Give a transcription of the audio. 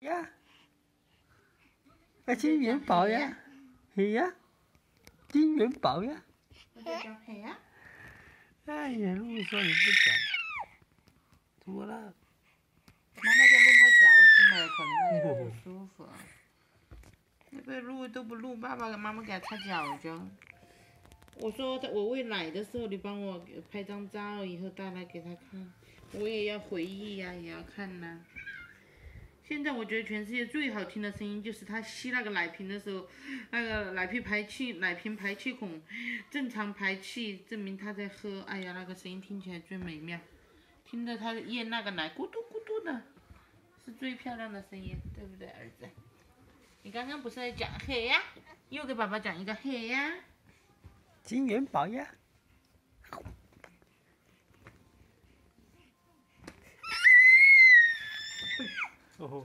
呀，啊，金元宝呀，嘿呀，金元宝呀。嘿呀。哎呀，路说你不讲，怎么了？妈妈在弄他脚趾嘛，可能他不 舒服。那个录都不录，爸爸给妈妈给他擦脚脚。我说他我喂奶的时候，你帮我拍张照，以后带来给他看。我也要回忆呀，也要看呐。现在我觉得全世界最好听的声音就是他吸那个奶瓶的时候，那个奶瓶排气奶瓶排气孔正常排气，证明他在喝。哎呀，那个声音听起来最美妙，听着他咽那个奶咕嘟咕嘟的，是最漂亮的声音，对不对，儿子？你刚刚不是在讲嘿呀？又给爸爸讲一个嘿呀？金元宝呀！哦。